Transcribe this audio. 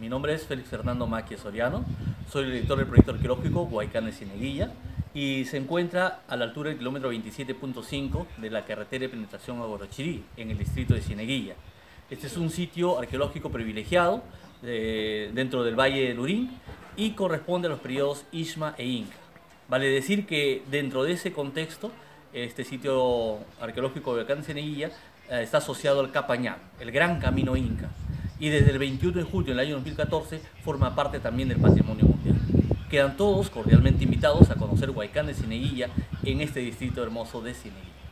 Mi nombre es Félix Fernando Maquia Soriano, soy el director del proyecto arqueológico Huaycán de Cieneguilla y se encuentra a la altura del kilómetro 27.5 de la carretera de penetración a Gorochirí, en el distrito de Cieneguilla. Este es un sitio arqueológico privilegiado eh, dentro del Valle de Lurín y corresponde a los periodos Isma e Inca. Vale decir que dentro de ese contexto, este sitio arqueológico de Huaycán de Cieneguilla eh, está asociado al Capañán, el gran camino inca y desde el 21 de julio del año 2014 forma parte también del patrimonio mundial. Quedan todos cordialmente invitados a conocer Huaycán de Cineguilla en este distrito hermoso de Cineguilla.